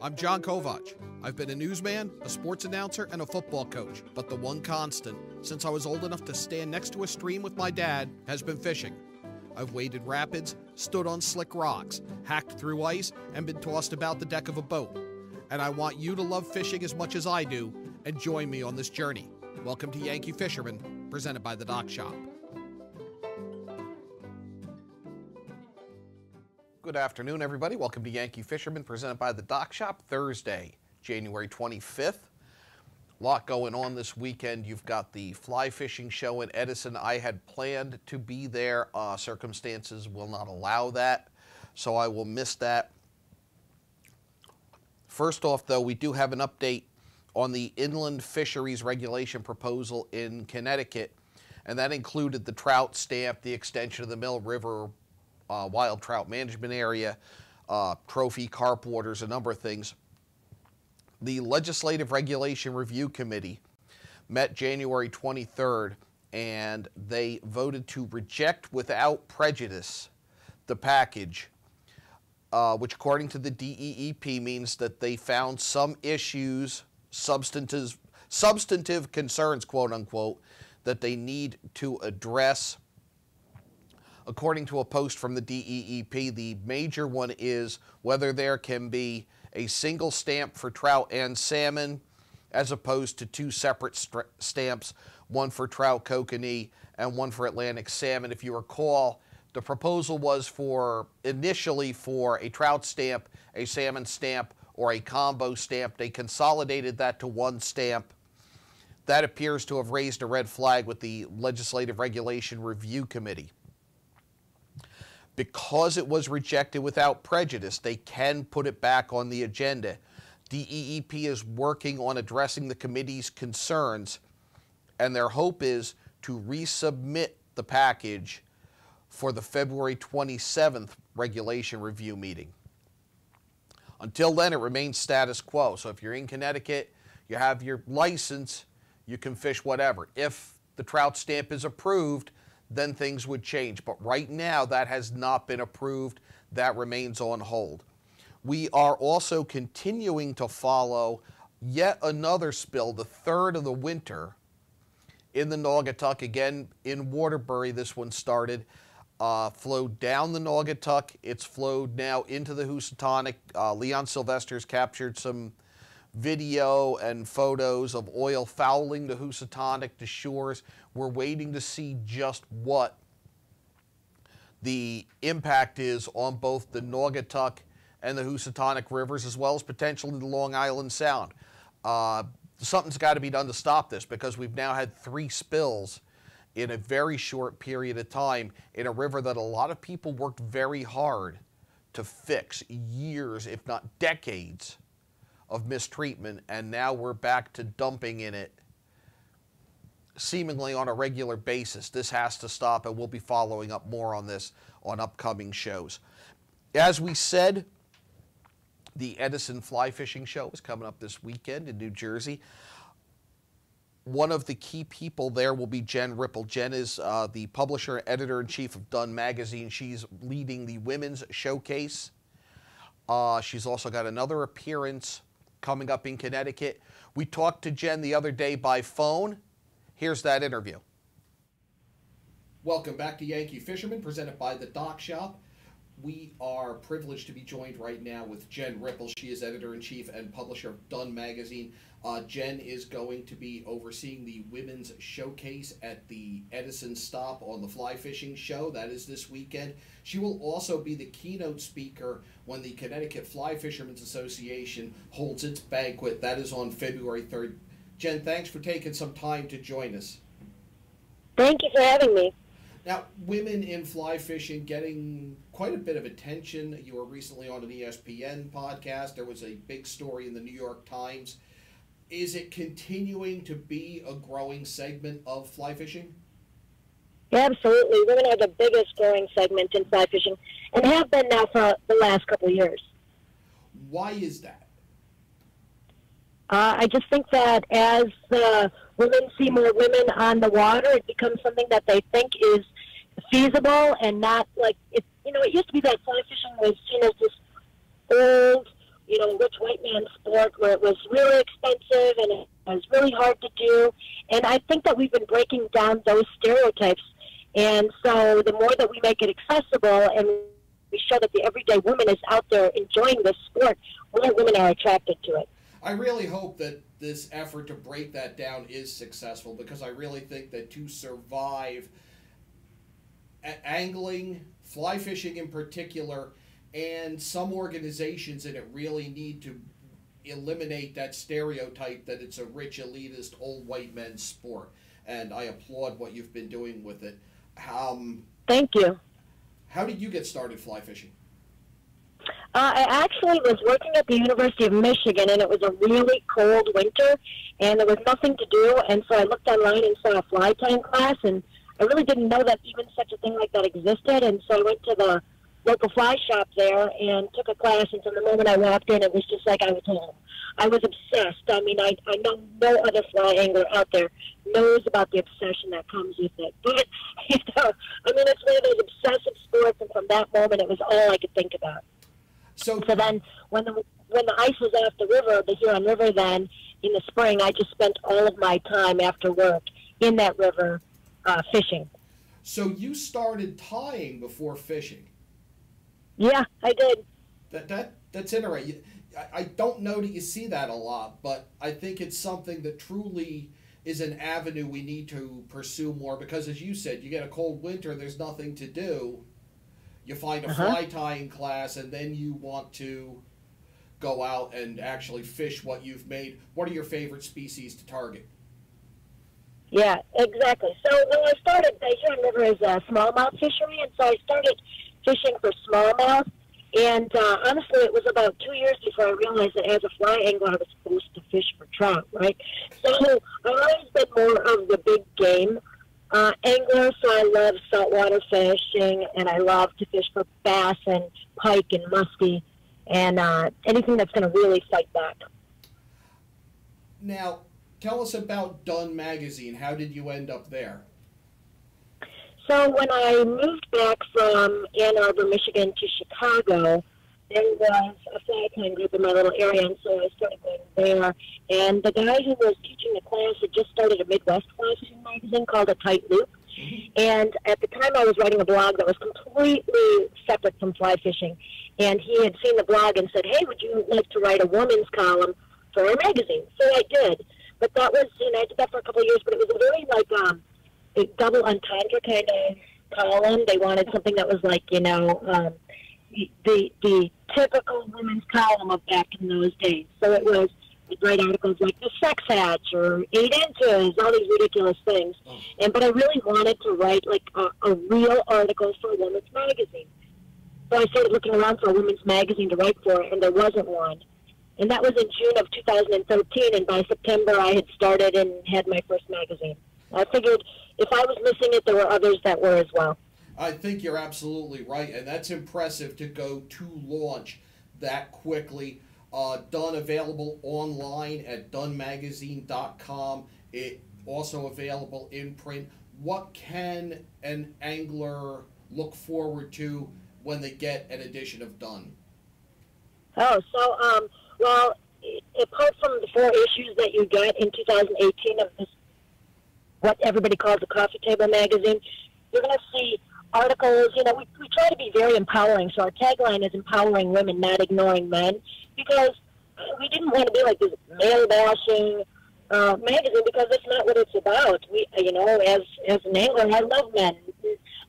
I'm John Kovach. I've been a newsman, a sports announcer, and a football coach, but the one constant since I was old enough to stand next to a stream with my dad has been fishing. I've waded rapids, stood on slick rocks, hacked through ice, and been tossed about the deck of a boat. And I want you to love fishing as much as I do and join me on this journey. Welcome to Yankee Fisherman, presented by the Dock Shop. Good afternoon, everybody. Welcome to Yankee Fisherman, presented by the Dock Shop, Thursday, January 25th. A lot going on this weekend. You've got the fly fishing show in Edison. I had planned to be there. Uh, circumstances will not allow that, so I will miss that. First off, though, we do have an update on the inland fisheries regulation proposal in Connecticut, and that included the trout stamp, the extension of the Mill River uh, wild trout management area, uh, trophy carp waters, a number of things. The Legislative Regulation Review Committee met January 23rd and they voted to reject without prejudice the package, uh, which, according to the DEEP, means that they found some issues, substantive, substantive concerns, quote unquote, that they need to address according to a post from the DEEP, the major one is whether there can be a single stamp for trout and salmon as opposed to two separate stamps, one for trout kokanee and one for Atlantic salmon. If you recall, the proposal was for initially for a trout stamp, a salmon stamp, or a combo stamp. They consolidated that to one stamp. That appears to have raised a red flag with the Legislative Regulation Review Committee because it was rejected without prejudice, they can put it back on the agenda. DEEP is working on addressing the committee's concerns, and their hope is to resubmit the package for the February 27th regulation review meeting. Until then, it remains status quo. So if you're in Connecticut, you have your license, you can fish whatever. If the trout stamp is approved, then things would change. But right now, that has not been approved. That remains on hold. We are also continuing to follow yet another spill, the third of the winter, in the Naugatuck. Again, in Waterbury, this one started. Uh, flowed down the Naugatuck. It's flowed now into the Housatonic. Uh, Leon Sylvester's captured some video and photos of oil fouling the Housatonic to shores. We're waiting to see just what the impact is on both the Naugatuck and the Housatonic rivers, as well as potentially the Long Island Sound. Uh, something's got to be done to stop this because we've now had three spills in a very short period of time in a river that a lot of people worked very hard to fix years, if not decades of mistreatment, and now we're back to dumping in it seemingly on a regular basis. This has to stop, and we'll be following up more on this on upcoming shows. As we said, the Edison Fly Fishing Show is coming up this weekend in New Jersey. One of the key people there will be Jen Ripple. Jen is uh, the publisher, editor in chief of Dun Magazine. She's leading the women's showcase. Uh, she's also got another appearance coming up in Connecticut. We talked to Jen the other day by phone. Here's that interview. Welcome back to Yankee Fisherman, presented by the Dock Shop. We are privileged to be joined right now with Jen Ripple. She is editor in chief and publisher of Dun Magazine. Uh, Jen is going to be overseeing the women's showcase at the Edison Stop on the Fly Fishing Show. That is this weekend. She will also be the keynote speaker when the Connecticut Fly Fishermen's Association holds its banquet. That is on February 3rd. Jen, thanks for taking some time to join us. Thank you for having me. Now, women in fly fishing getting quite a bit of attention. You were recently on an ESPN podcast. There was a big story in the New York Times. Is it continuing to be a growing segment of fly fishing? Yeah, absolutely. Women are the biggest growing segment in fly fishing and have been now for the last couple of years. Why is that? Uh, I just think that as the women see more women on the water, it becomes something that they think is feasible and not like it. You know, it used to be that fly fishing was seen as this old you know, rich white man sport where it was really expensive and it was really hard to do. And I think that we've been breaking down those stereotypes. And so the more that we make it accessible and we show that the everyday woman is out there enjoying this sport, more women are attracted to it. I really hope that this effort to break that down is successful because I really think that to survive angling, fly fishing in particular, and some organizations in it really need to eliminate that stereotype that it's a rich elitist old white men's sport. And i applaud what you've been doing with it. Um, thank you. how did you get started fly fishing uh, I actually was working at the University of Michigan, and it was a really cold winter, and there was nothing to do. And so I looked online and saw a fly tying class, and I really didn't know that even such a thing like that existed. And so I went to the local fly shop there and took a class. And from the moment I walked in, it was just like I was home. I was obsessed. I mean, I, I know no other fly angler out there knows about the obsession that comes with it. But, you know, I mean, it's one of those obsessive sports, and from that moment, it was all I could think about. So, so then when the when the ice was off the river, the Huron River, then in the spring, I just spent all of my time after work in that river uh, fishing. So you started tying before fishing. Yeah, I did. That that that's interesting. I, I don't know that you see that a lot, but I think it's something that truly is an avenue we need to pursue more because, as you said, you get a cold winter, there's nothing to do. You find a uh-huh. fly tying class, and then you want to go out and actually fish what you've made. What are your favorite species to target? Yeah, exactly. So when I started, the Huron River is a smallmouth fishery, and so I started fishing for smallmouth. And uh, honestly, it was about two years before I realized that as a fly angler, I was supposed to fish for trout, right? So I've always been more of the big game uh, angler, so I love saltwater fishing, and I love to fish for bass and pike and muskie, and uh, anything that's going to really fight back. Now, tell us about Dun Magazine. How did you end up there? So when I moved back from Ann Arbor, Michigan to Chicago, there was a fly tying group in my little area, and so I started going there. And the guy who was teaching the class had just started a Midwest fly fishing magazine called A Tight Loop. And at the time, I was writing a blog that was completely separate from fly fishing. And he had seen the blog and said, "Hey, would you like to write a woman's column for our magazine?" So I did. But that was, you know, I did that for a couple of years. But it was a very like um, a double entendre kind of column. They wanted something that was like, you know, um, the the typical women's column of back in those days. So it was write articles like the sex hatch or eight inches, all these ridiculous things. Oh. And but I really wanted to write like a, a real article for a women's magazine. So I started looking around for a women's magazine to write for, and there wasn't one. And that was in June of 2013, and by September I had started and had my first magazine. I figured if I was missing it, there were others that were as well. I think you're absolutely right, and that's impressive to go to launch that quickly. Uh, Dun available online at dunmagazine.com. It also available in print. What can an angler look forward to when they get an edition of Dun? Oh, so um, well, apart from the four issues that you get in 2018 of this, what everybody calls a coffee table magazine, you're going to see articles. You know, we, we try to be very empowering. So our tagline is empowering women, not ignoring men, because we didn't want to be like this male bashing uh, magazine because that's not what it's about. We, you know, as as an angler, I love men.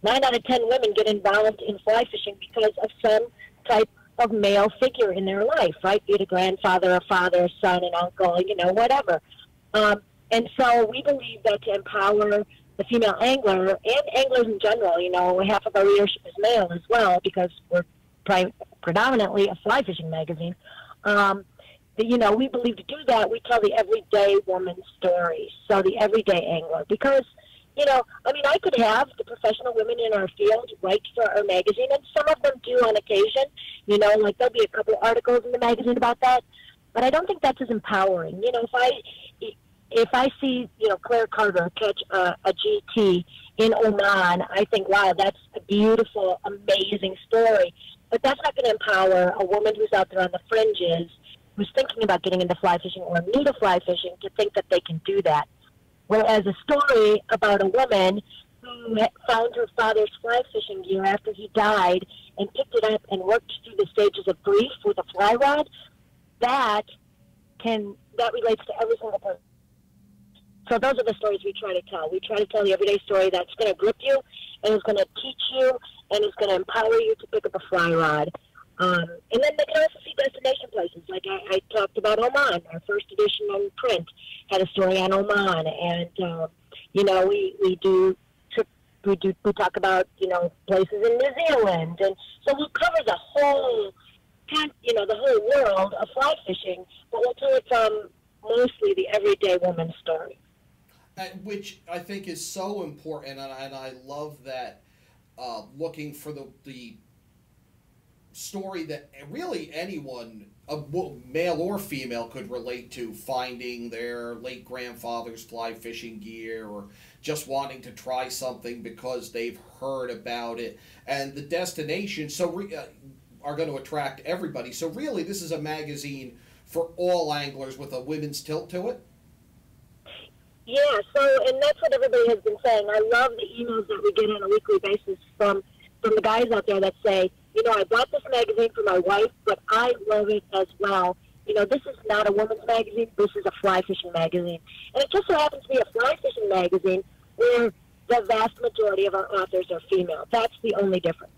Nine out of ten women get involved in fly fishing because of some type of male figure in their life, right? Be it a grandfather, a father, a son, an uncle, you know, whatever. Um, and so we believe that to empower the female angler and anglers in general. You know, half of our readership is male as well because we're pri- predominantly a fly fishing magazine. Um, you know, we believe to do that, we tell the everyday woman's story. So the everyday angler, because you know, I mean, I could have the professional women in our field write for our magazine, and some of them do on occasion. You know, like there'll be a couple articles in the magazine about that, but I don't think that's as empowering. You know, if I if I see, you know, Claire Carter catch a, a GT in Oman, I think, wow, that's a beautiful, amazing story. But that's not going to empower a woman who's out there on the fringes, who's thinking about getting into fly fishing or new to fly fishing, to think that they can do that. Whereas a story about a woman who found her father's fly fishing gear after he died and picked it up and worked through the stages of grief with a fly rod, that can that relates to every single person. So those are the stories we try to tell. We try to tell the everyday story that's going to grip you and is going to teach you and is going to empower you to pick up a fly rod. Um, and then they can also see destination places. Like I, I talked about Oman. Our first edition on print had a story on Oman, and uh, you know we we do we do we talk about you know places in New Zealand, and so we'll cover the whole you know the whole world of fly fishing, but we'll tell it from mostly the everyday woman's story. And which I think is so important, and I, and I love that uh, looking for the the story that really anyone, male or female, could relate to finding their late grandfather's fly fishing gear or just wanting to try something because they've heard about it. And the destination so re, uh, are going to attract everybody. So really, this is a magazine for all anglers with a women's tilt to it. Yeah, so and that's what everybody has been saying. I love the emails that we get on a weekly basis from from the guys out there that say, you know, I bought this magazine for my wife, but I love it as well. You know, this is not a woman's magazine. This is a fly fishing magazine. And it just so happens to be a fly fishing magazine where the vast majority of our authors are female. That's the only difference.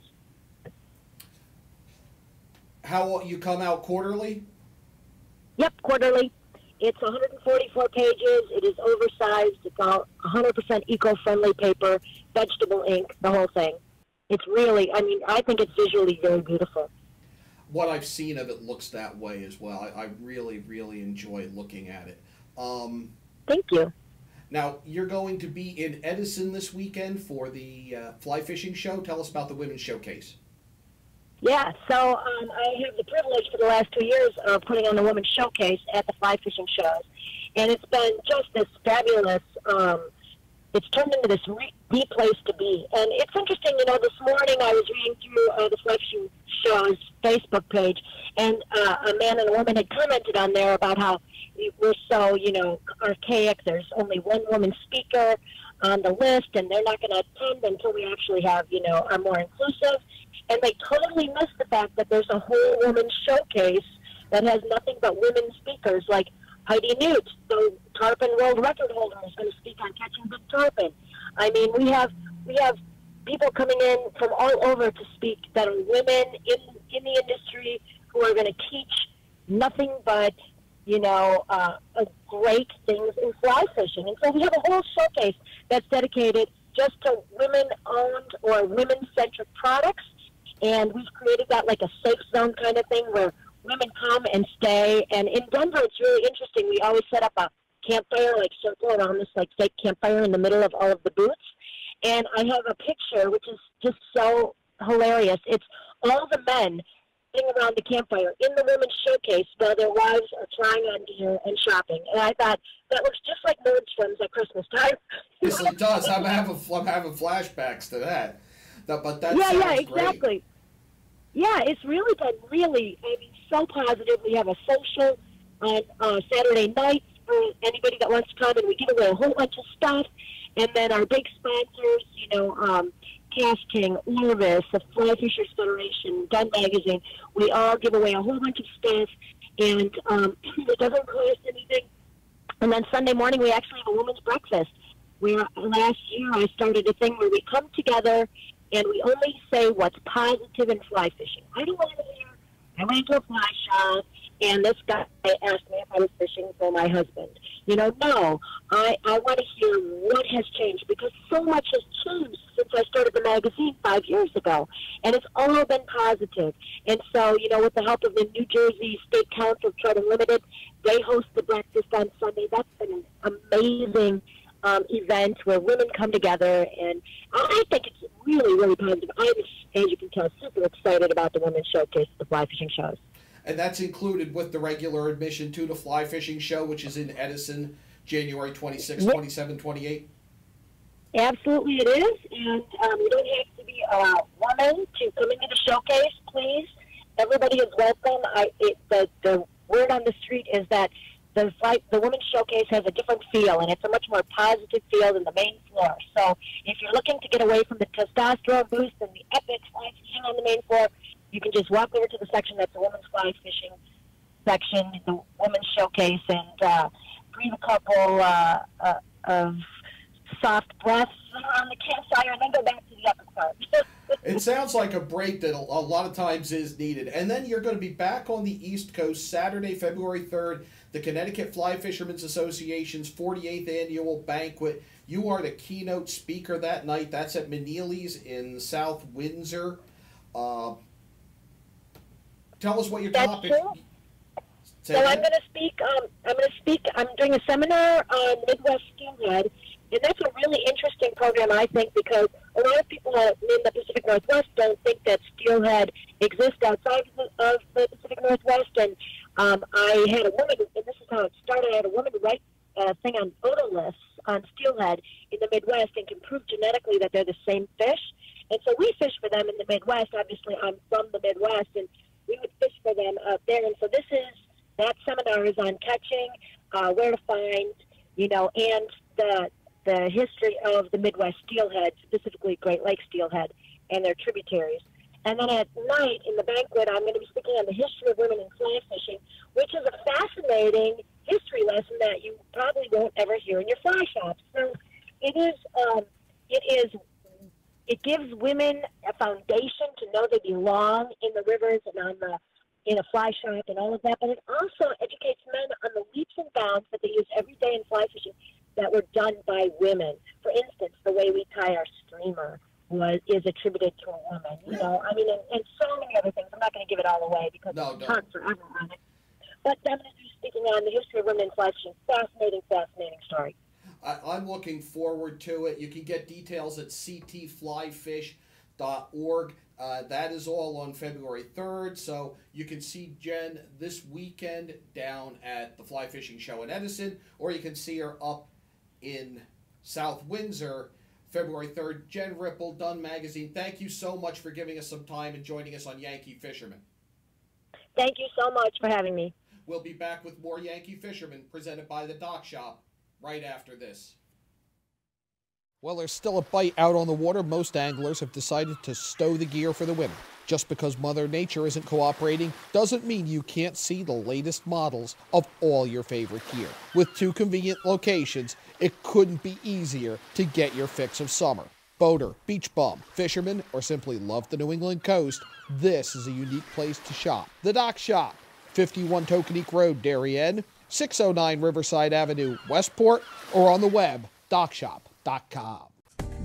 How you come out quarterly? Yep, quarterly. It's 144 pages. It is oversized. It's all 100% eco-friendly paper, vegetable ink, the whole thing it's really, I mean, I think it's visually very beautiful. What I've seen of it looks that way as well. I, I really, really enjoy looking at it. Um, Thank you. Now, you're going to be in Edison this weekend for the uh, fly fishing show. Tell us about the Women's Showcase. Yeah, so um, I have the privilege for the last two years of putting on the Women's Showcase at the fly fishing shows. And it's been just this fabulous um, it's turned into this re- the place to be. And it's interesting, you know, this morning I was reading through uh, the Fly Fishing Show's Facebook page, and uh, a man and a woman had commented on there about how we're so, you know, archaic. There's only one woman speaker on the list, and they're not going to attend until we actually have, you know, are more inclusive. And they totally miss the fact that there's a whole woman showcase that has nothing but women speakers. Like Heidi Nute, the tarpon world record holder, is going to speak on catching big tarpon. I mean, we have we have people coming in from all over to speak that are women in in the industry who are going to teach nothing but you know uh, great things in fly fishing. And so we have a whole showcase that's dedicated just to women-owned or women-centric products. And we've created that like a safe zone kind of thing where women come and stay. And in Denver, it's really interesting. We always set up a campfire, like circle around this like fake campfire in the middle of all of the booths. And I have a picture which is just so hilarious. It's all the men sitting around the campfire in the women's showcase while their wives are trying on gear and shopping. And I thought that looks just like Nordstrom's at Christmas time. yes, it does. I'm having I'm having flashbacks to that. That but that yeah, yeah, exactly. Great. Yeah, it's really been really. I mean, so positive. We have a social on uh, Saturday night for anybody that wants to come, and we give away a whole bunch of stuff. And then our big sponsors, you know, um, Casting, Orvis, the Fly Fishers Federation, Dun Magazine, we all give away a whole bunch of stuff, and um, it doesn't cost anything. And then Sunday morning, we actually have a women's breakfast. Where last year I started a thing where we come together and we only say what's positive in fly fishing. I don't want to hear I went to a fly shop, and this guy asked me if I was fishing for my husband. You know, no, I, I want to hear what has changed because so much has changed since I started the magazine five years ago, and it's all been positive. And so, you know, with the help of the New Jersey State Council Trout Unlimited, they host the breakfast on Sunday. That's been an amazing um, event where women come together, and I think it's really, really positive. I'm, as you can tell, super excited about the women's showcase, the fly fishing shows. And that's included with the regular admission to the fly fishing show, which is in Edison, January 26, yep. 27, 28. Absolutely, it is. And um, you don't have to be a woman to come into the showcase, please. everybody is welcome. I it, the the word on the street is that the flight, the women's showcase has a different feel, and it's a much more positive feel than the main floor. So if you're looking to get away from the testosterone boost and the epic fly fishing on the main floor, you can just walk over to the section that's the women's fly fishing section, the women's showcase, and uh, breathe a couple uh, uh, of soft breaths on the campfire, and then go back to the epic part. it sounds like a break that a lot of times is needed. And then you're going to be back on the East Coast Saturday, February 3rd the Connecticut Fly Fishermen's Association's 48th annual banquet. You are the keynote speaker that night. That's at Maneeley's in South Windsor. Uh, tell us what your That's topic. True. so I'm going to speak. Um, I'm going to speak. I'm doing a seminar on Midwest steelhead, and that's a really interesting program, I think, because a lot of people in the Pacific Northwest don't think that steelhead exists outside of the Pacific Northwest, and um, I had a woman, and this is how it started. I had a woman write a thing on otoliths on steelhead in the Midwest and can prove genetically that they're the same fish. And so we fish for them in the Midwest. Obviously, I'm from the Midwest, and we would fish for them up there. And so this is that seminar is on catching, uh, where to find, you know, and the the history of the Midwest steelhead, specifically Great Lakes steelhead, and their tributaries. And then at night in the banquet, I'm going to be speaking on the history of women in fly fishing, which is a fascinating history lesson that you probably won't ever hear in your fly shops. So it is, um, it is, it gives women a foundation to know they belong in the rivers and on the in a fly shop and all of that. But it also educates men on the leaps and bounds that they use every day in fly fishing that were done by women. For instance, the way we tie our streamer was is attributed to a woman. You know, I mean, and, and so many other things. I'm not going to give it all away because no, tons forever on it. But I'm going to be speaking on the history of women in fishing. Fascinating, fascinating story. I, am looking forward to it. You can get details at ctflyfish.org. Uh, that is all on February 3rd, so you can see Jen this weekend down at the Fly Fishing Show in Edison, or you can see her up in South Windsor February 3rd. Jen Ripple, Dun Magazine, thank you so much for giving us some time and joining us on Yankee Fisherman. Thank you so much for having me. We'll be back with more Yankee Fisherman presented by the Dock Shop right after this. Well, there's still a bite out on the water. Most anglers have decided to stow the gear for the winter. Just because Mother Nature isn't cooperating doesn't mean you can't see the latest models of all your favorite gear. With two convenient locations, it couldn't be easier to get your fix of summer. Boater, beach bum, fisherman, or simply love the New England coast, this is a unique place to shop. The Dock Shop, 51 Tokeneke Road, Darien, 609 Riverside Avenue, Westport, or on the web, dockshop.com.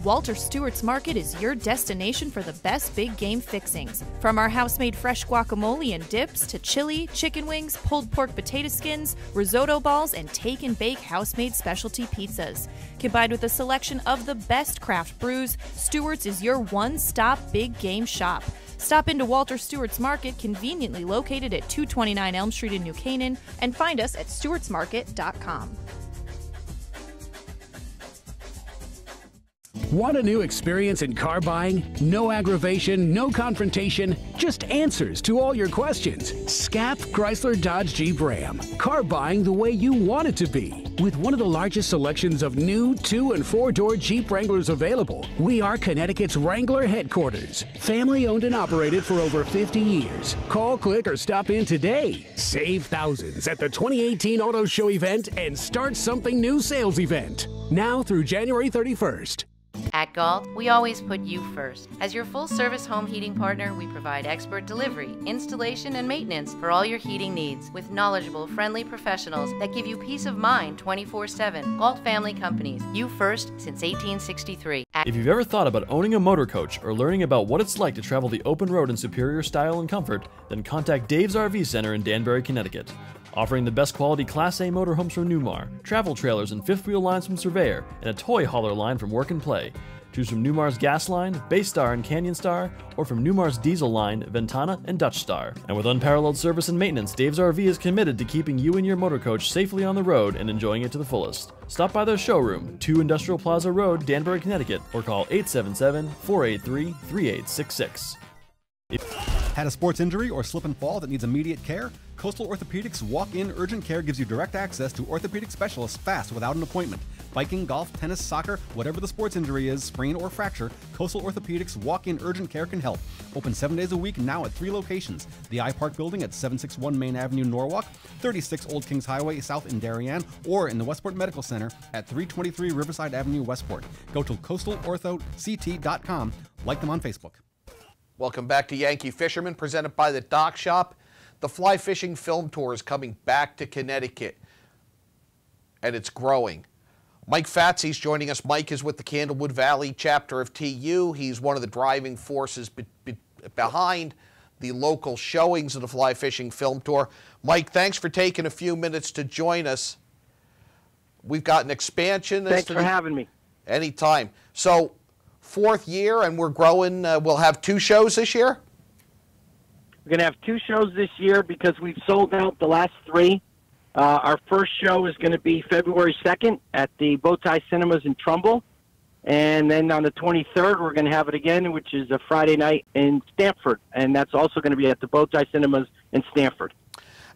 Walter Stewart's Market is your destination for the best big game fixings. From our house made fresh guacamole and dips to chili, chicken wings, pulled pork potato skins, risotto balls, and take and bake house made specialty pizzas. Combined with a selection of the best craft brews, Stewart's is your one stop big game shop. Stop into Walter Stewart's Market, conveniently located at 229 Elm Street in New Canaan, and find us at stewartsmarket.com. Want a new experience in car buying? No aggravation, no confrontation, just answers to all your questions. SCAP Chrysler Dodge Jeep Ram. Car buying the way you want it to be. With one of the largest selections of new two and four door Jeep Wranglers available, we are Connecticut's Wrangler headquarters. Family owned and operated for over 50 years. Call, click, or stop in today. Save thousands at the 2018 Auto Show event and start something new sales event. Now through January 31st. At Gault, we always put you first. As your full service home heating partner, we provide expert delivery, installation, and maintenance for all your heating needs with knowledgeable, friendly professionals that give you peace of mind 24 7. Gault Family Companies, you first since 1863. If you've ever thought about owning a motor coach or learning about what it's like to travel the open road in superior style and comfort, then contact Dave's RV Center in Danbury, Connecticut offering the best quality Class A motorhomes from Newmar, travel trailers and fifth wheel lines from Surveyor, and a toy hauler line from Work and Play. Choose from Newmar's Gas Line, Baystar and Canyon Star, or from Newmar's Diesel Line, Ventana and Dutch Star. And with unparalleled service and maintenance, Dave's RV is committed to keeping you and your motor coach safely on the road and enjoying it to the fullest. Stop by their showroom, 2 Industrial Plaza Road, Danbury, Connecticut, or call 877 483 3866. Had a sports injury or slip and fall that needs immediate care? Coastal Orthopedics Walk In Urgent Care gives you direct access to orthopedic specialists fast without an appointment. Biking, golf, tennis, soccer, whatever the sports injury is, sprain or fracture, Coastal Orthopedics Walk In Urgent Care can help. Open seven days a week now at three locations the iPark Building at 761 Main Avenue, Norwalk, 36 Old Kings Highway South in Darien, or in the Westport Medical Center at 323 Riverside Avenue, Westport. Go to coastalorthoct.com, like them on Facebook. Welcome back to Yankee Fisherman, presented by the Dock Shop. The fly fishing film tour is coming back to Connecticut, and it's growing. Mike Fatsy's joining us. Mike is with the Candlewood Valley chapter of TU. He's one of the driving forces be be behind the local showings of the fly fishing film tour. Mike, thanks for taking a few minutes to join us. We've got an expansion. Thanks for having me. Anytime. So, fourth year, and we're growing. Uh, we'll have two shows this year. We're going to have two shows this year because we've sold out the last three. Uh, our first show is going to be February 2nd at the Bowtie Cinemas in Trumbull. And then on the 23rd, we're going to have it again, which is a Friday night in Stamford. And that's also going to be at the Bowtie Cinemas in Stamford.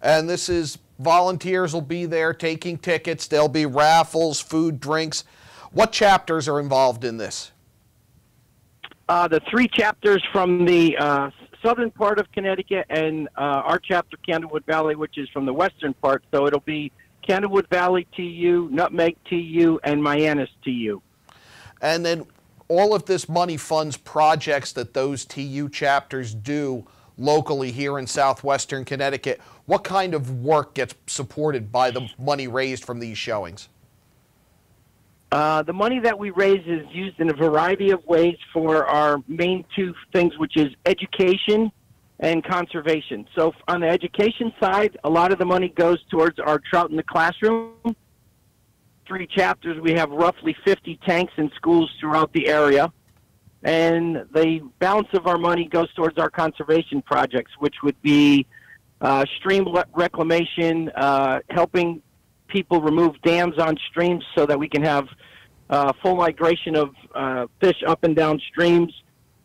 And this is volunteers will be there taking tickets. There'll be raffles, food, drinks. What chapters are involved in this? Uh, the three chapters from the uh, southern part of Connecticut and uh, our chapter, Candlewood Valley, which is from the western part. So it'll be Candlewood Valley TU, Nutmeg TU, and Mianus TU. And then all of this money funds projects that those TU chapters do locally here in southwestern Connecticut. What kind of work gets supported by the money raised from these showings? Uh, the money that we raise is used in a variety of ways for our main two things, which is education and conservation. So on the education side, a lot of the money goes towards our trout in the classroom. Three chapters, we have roughly 50 tanks in schools throughout the area. And the balance of our money goes towards our conservation projects, which would be uh, stream reclamation, uh, helping people remove dams on streams so that we can have uh, full migration of uh, fish up and down streams,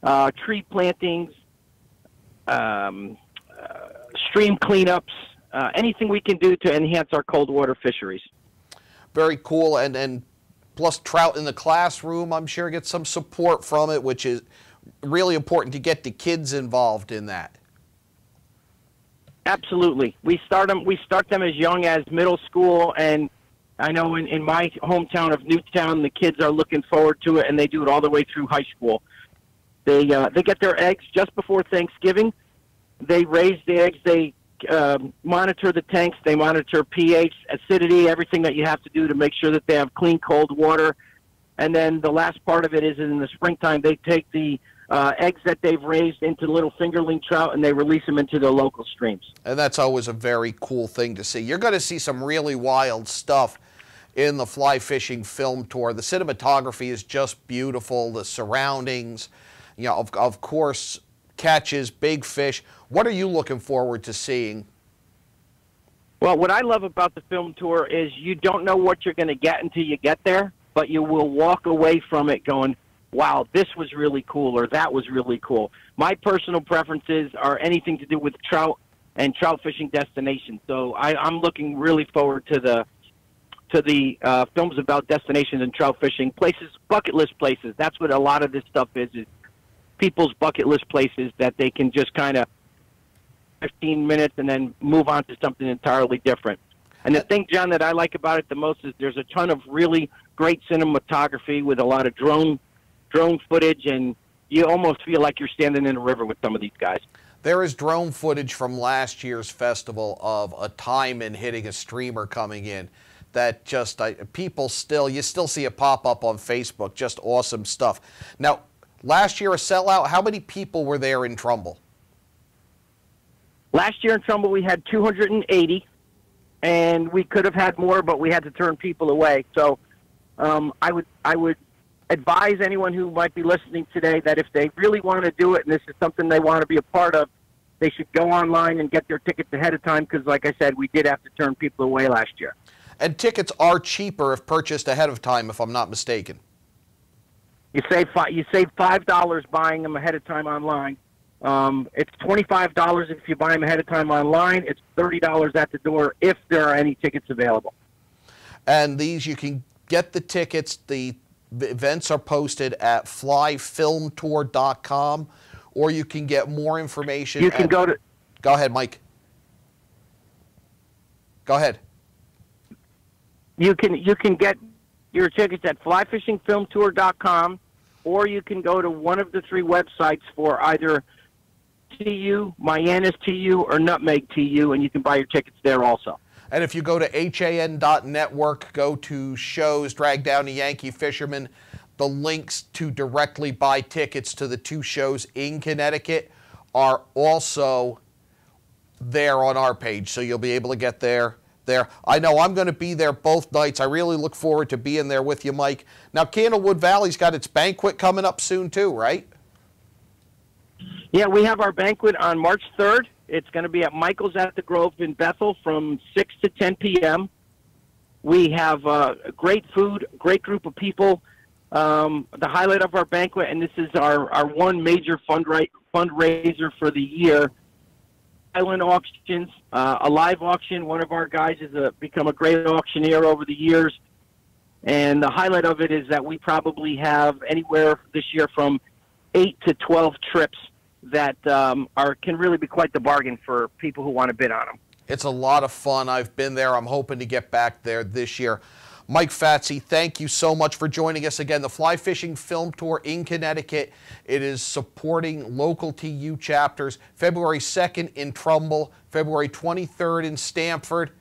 uh, tree plantings, um, uh, stream cleanups, uh, anything we can do to enhance our cold water fisheries. Very cool, and and plus trout in the classroom, I'm sure gets some support from it, which is really important to get the kids involved in that. Absolutely. We start them. We start them as young as middle school, and I know in, in my hometown of Newtown, the kids are looking forward to it, and they do it all the way through high school. They uh, they get their eggs just before Thanksgiving. They raise the eggs. They uh, monitor the tanks. They monitor pH, acidity, everything that you have to do to make sure that they have clean, cold water. And then the last part of it is in the springtime, they take the uh, eggs that they've raised into little fingerling trout and they release them into the local streams. And that's always a very cool thing to see. You're going to see some really wild stuff in the fly fishing film tour. The cinematography is just beautiful. The surroundings, you know, of, of course, catches, big fish. What are you looking forward to seeing? Well, what I love about the film tour is you don't know what you're going to get until you get there, but you will walk away from it going, wow, this was really cool or that was really cool. My personal preferences are anything to do with trout and trout fishing destinations. So I, I'm looking really forward to the to the uh, films about destinations and trout fishing places, bucket list places. That's what a lot of this stuff is: is people's bucket list places that they can just kind of 15 minutes and then move on to something entirely different. And the thing, John, that I like about it the most is there's a ton of really great cinematography with a lot of drone drone footage, and you almost feel like you're standing in a river with some of these guys. There is drone footage from last year's festival of a taimen hitting a streamer coming in. That just I, people still you still see it pop up on Facebook. Just awesome stuff. Now, last year a sellout. How many people were there in Trumbull? Last year in Trumbull we had 280, and we could have had more, but we had to turn people away. So um, I would I would advise anyone who might be listening today that if they really want to do it and this is something they want to be a part of, they should go online and get their tickets ahead of time because, like I said, we did have to turn people away last year. And tickets are cheaper if purchased ahead of time, if I'm not mistaken. You save five, you save five dollars buying them ahead of time online. Um, it's $25 if you buy them ahead of time online. It's $30 at the door if there are any tickets available. And these, you can get the tickets. The events are posted at flyfilmtour.com, or you can get more information. You can at, go to. Go ahead, Mike. Go ahead. You can you can get your tickets at flyfishingfilmtour.com, or you can go to one of the three websites for either TU, Mianus TU, or Nutmeg TU, and you can buy your tickets there also. And if you go to han.network, go to shows, drag down a Yankee Fisherman, the links to directly buy tickets to the two shows in Connecticut are also there on our page. So you'll be able to get there. There, I know I'm going to be there both nights. I really look forward to being there with you, Mike. Now, Candlewood Valley's got its banquet coming up soon too, right? Yeah, we have our banquet on March 3rd. It's going to be at Michael's at the Grove in Bethel from 6 to 10 p.m. We have uh, great food, great group of people. Um, the highlight of our banquet, and this is our, our one major fundra- fundraiser for the year, Island Auctions, uh, a live auction. One of our guys has uh, become a great auctioneer over the years. And the highlight of it is that we probably have anywhere this year from 8 to 12 trips that um, are can really be quite the bargain for people who want to bid on them. It's a lot of fun. I've been there. I'm hoping to get back there this year. Mike Fatsy, thank you so much for joining us again. The Fly Fishing Film Tour in Connecticut. It is supporting local TU chapters. February 2nd in Trumbull, February 23rd in Stamford.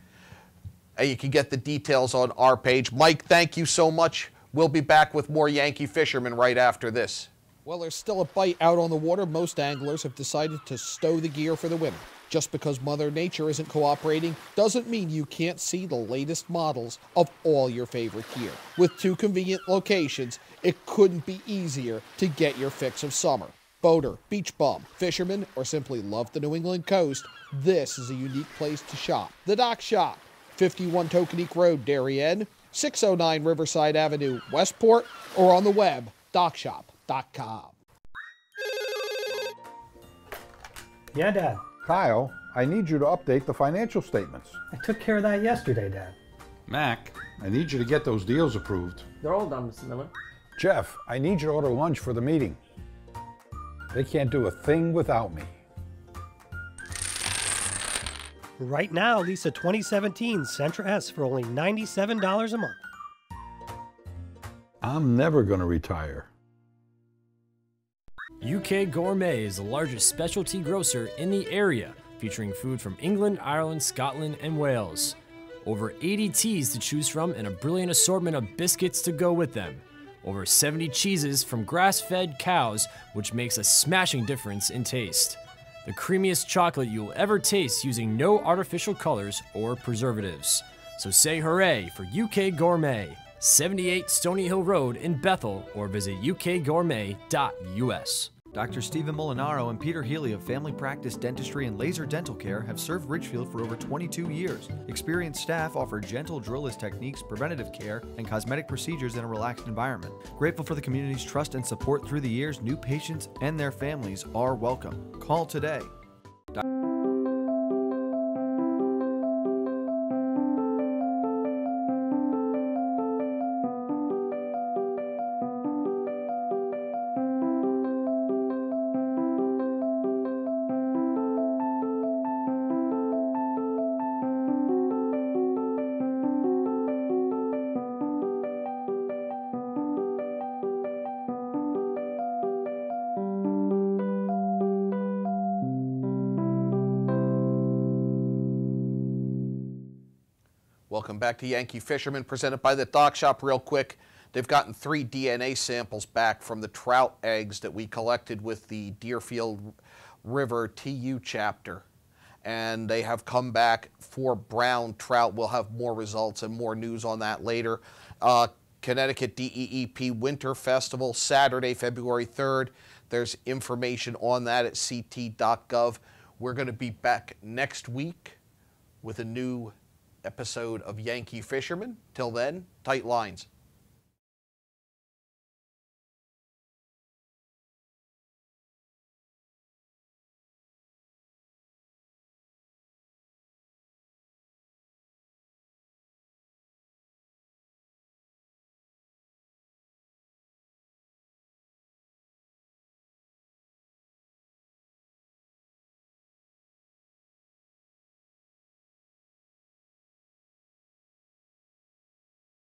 And you can get the details on our page. Mike, thank you so much. We'll be back with more Yankee Fisherman right after this. Well, there's still a bite out on the water. Most anglers have decided to stow the gear for the winter. Just because Mother Nature isn't cooperating doesn't mean you can't see the latest models of all your favorite gear. With two convenient locations, it couldn't be easier to get your fix of summer. Boater, beach bum, fisherman, or simply love the New England coast, this is a unique place to shop. The Dock Shop, 51 Tokeneke Road, Darien, 609 Riverside Avenue, Westport, or on the web, dockshop.com. Yeah, Dad. Kyle, I need you to update the financial statements. I took care of that yesterday, Dad. Mac, I need you to get those deals approved. They're all done, Mr. Miller. Jeff, I need you to order lunch for the meeting. They can't do a thing without me. Right now, Lisa 2017 Sentra S for only $97 a month. I'm never going to retire. UK Gourmet is the largest specialty grocer in the area, featuring food from England, Ireland, Scotland, and Wales. Over 80 teas to choose from and a brilliant assortment of biscuits to go with them. Over 70 cheeses from grass fed cows, which makes a smashing difference in taste. The creamiest chocolate you'll ever taste using no artificial colors or preservatives. So say hooray for UK Gourmet, 78 Stony Hill Road in Bethel, or visit ukgourmet.us. Dr. Stephen Molinaro and Peter Healy of Family Practice Dentistry and Laser Dental Care have served Ridgefield for over 22 years. Experienced staff offer gentle drillless techniques, preventative care, and cosmetic procedures in a relaxed environment. Grateful for the community's trust and support through the years, new patients and their families are welcome. Call today. Welcome back to Yankee Fisherman, presented by the Dock Shop. Real quick, they've gotten three DNA samples back from the trout eggs that we collected with the Deerfield River TU chapter. And they have come back for brown trout. We'll have more results and more news on that later. Uh, Connecticut DEEP Winter Festival, Saturday, February 3rd. There's information on that at ct.gov. We're going to be back next week with a new episode of Yankee Fisherman. Till then, tight lines.